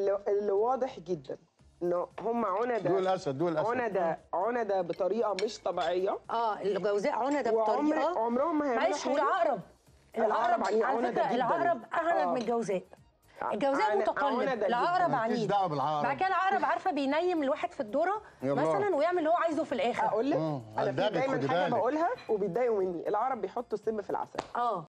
اللي, اللي واضح جدا إنه هم عنده دول أسد دول أسد. عنده عنده بطريقة مش طبيعية. آه الجوزاء عنده وعمر بطريقة عمرهم ما هيعملوا معلش والعقرب العقرب. على فكرة العقرب اغرب آه. من الجوزاء آه. الجوزاء متقلب العقرب جداً. عنيد. دعوة بالعقرب. بعد كده العقرب عارفة بينيم الواحد في الدورة مثلا ويعمل اللي هو عايزه في الآخر. أقول لك أنا في دايما حاجة بقولها وبيتضايقوا مني. العرب بيحطوا السم في العسل. آه.